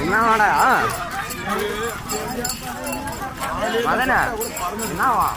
என்ன வாடா மதனா என்னவா?